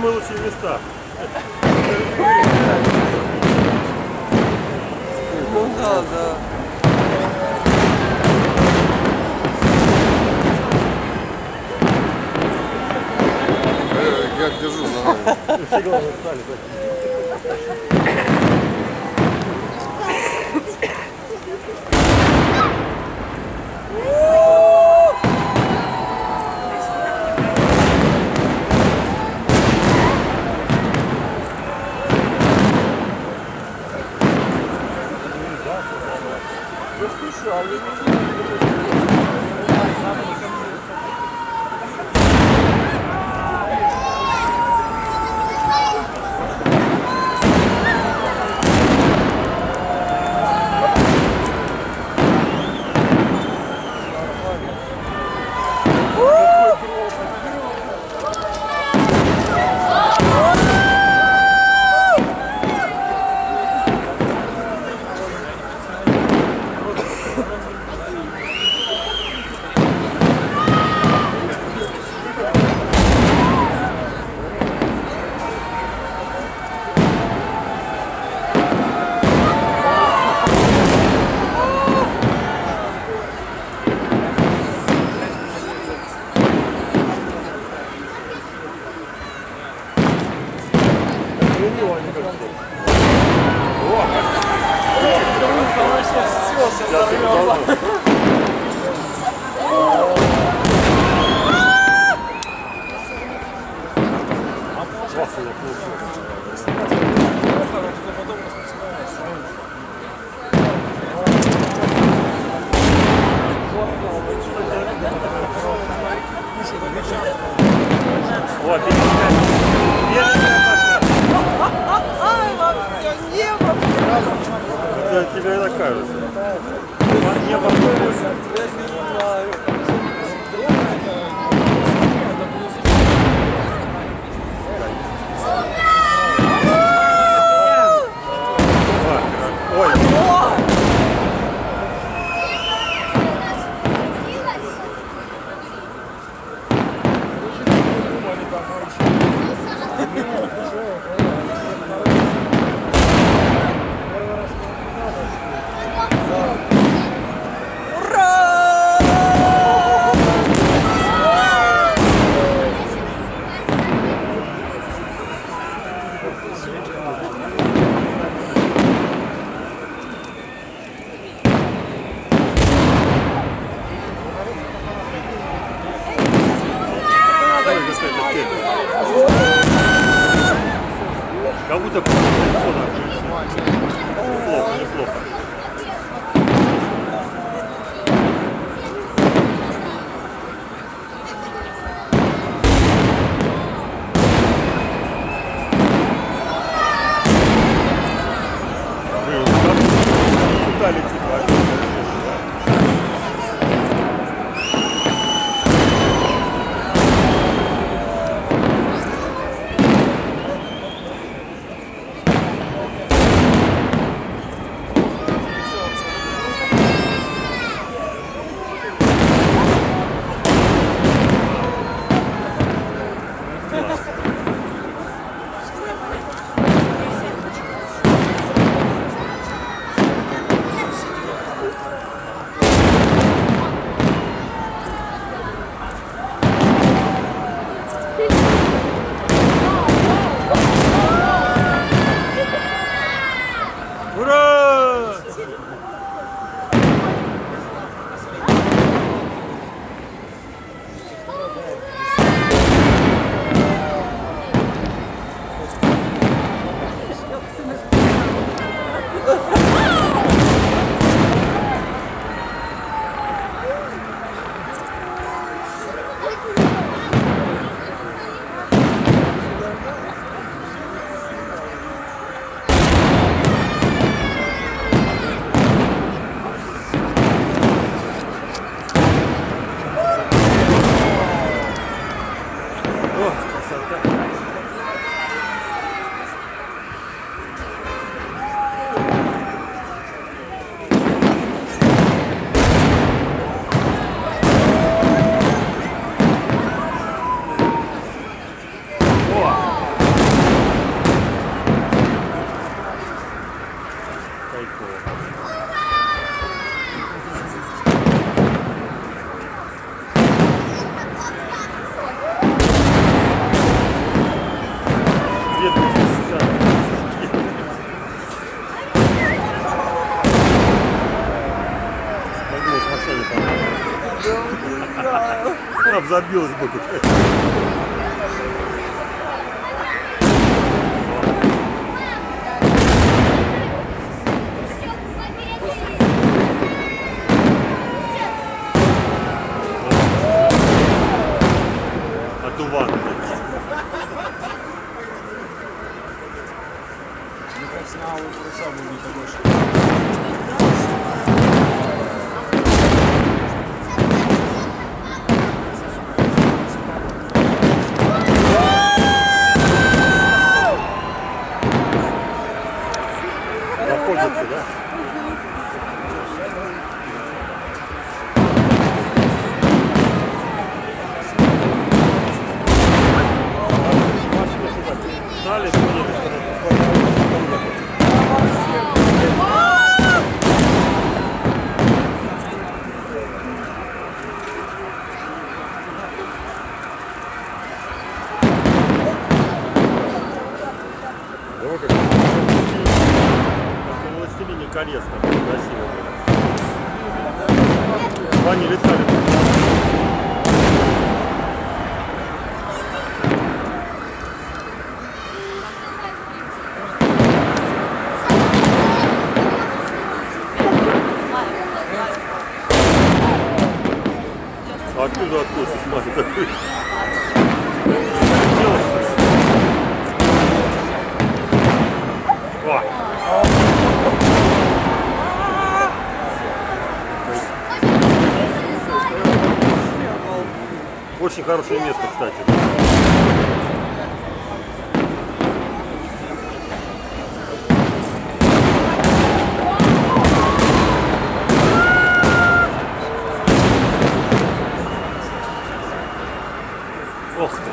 самые лучшие места. Ну да, да. Э, Я держу за ногу. Все главное встали. так. Ну слушай, а я не Классно я получил. О, передняя. Передняя пошла. Ай, во все небо! Это тебе это кажется. minha palavra. Забилась бы как «Властелине колец» там красиво было. Они летали. Оттуда, откуда, смотри, такой. Очень хорошее место, кстати. Ох ты!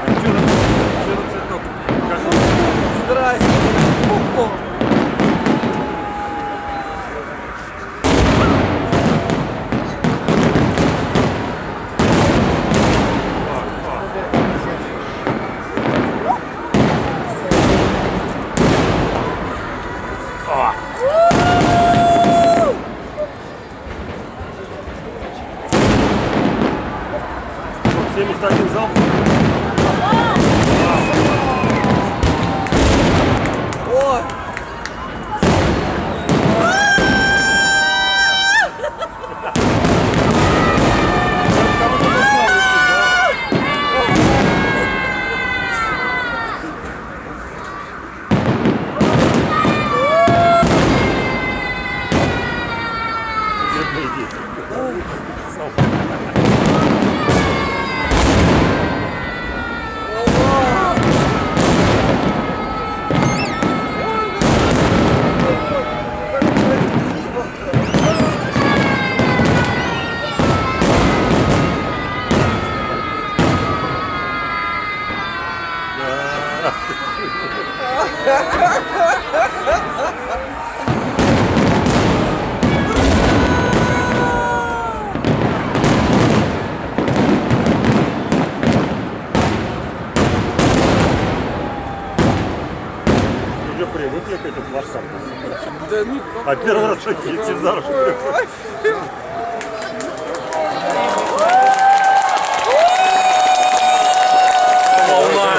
А чё за, цветок? Здрасте. Привыкли к этим пластам. Да ну А первый раз такие Чезаро волна.